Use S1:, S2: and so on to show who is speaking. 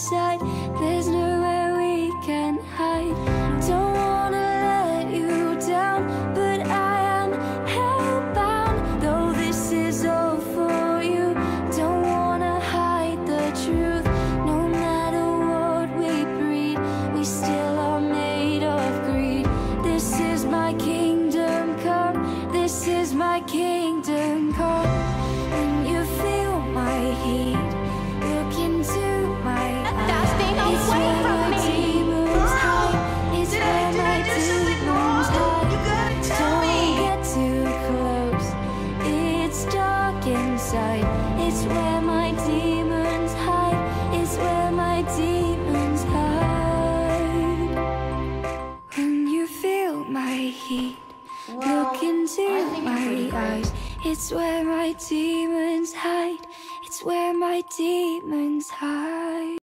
S1: inside There's nowhere we can hide. Don't wanna let you down But I am hellbound. Though this is all for you Don't wanna hide the truth. No matter what we breed We still are made of greed. This is my kingdom come. This is my kingdom come. It's where my demons hide. It's where my demons hide. When you feel my heat,
S2: well, look
S1: into my eyes. It's where my demons hide. It's where my demons hide.